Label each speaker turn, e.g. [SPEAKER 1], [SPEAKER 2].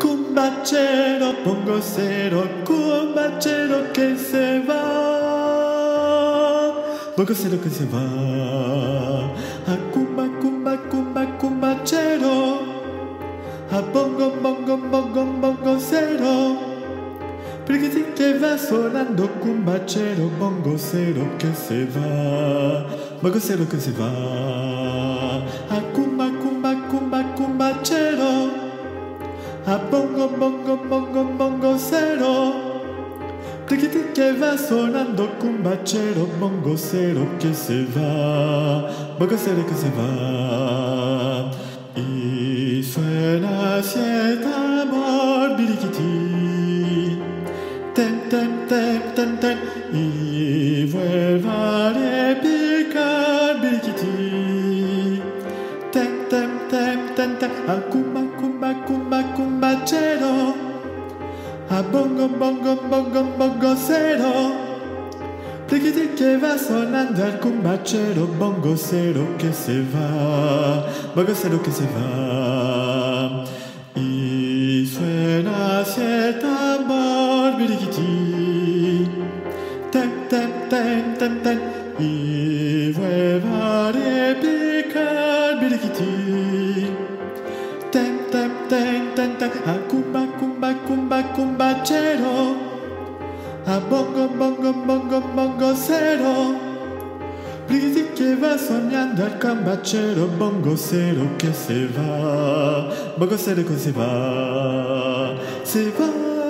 [SPEAKER 1] Cumbachero, pongo cero, cumbachero que se va. Pongo cero que se va. A cumba, cumba, cumba, cumbachero. A bongo, bongo, bongo, bongo cero. Porque que va sonando cumbachero, bongo cero que se va. Bongo cero que se va. A bongo, bongo, bongo, bongo cero. Triquiti que va sonando cumbanchero, bongo cero que se va, bongo cero que se va. Y suena así el tambor, biriquiti. Ten, ten, ten, ten, ten. Y vuelve a repicar, biriquiti. Ten, ten, ten, ten, ten. A cumba, cumba, cumba, cumbanchero. A bongo, bongo, bongo, bongo cero. Pliquiti que va sonando al cumbanchero, bongo cero que se va, bongo cero que se va. Y suena así el tambor, biriquiti. Ten, ten, ten, ten, ten. Y vuelve a repicar, biriquiti. Ten, ten, ten, ten, ten. A cumba, cumba, cumba, cumbachero. A bongo, bongo, bongo, bongo cero. Brisi que va soñando al cambachero, bongo cero que se va, bongo cero que se va, se va.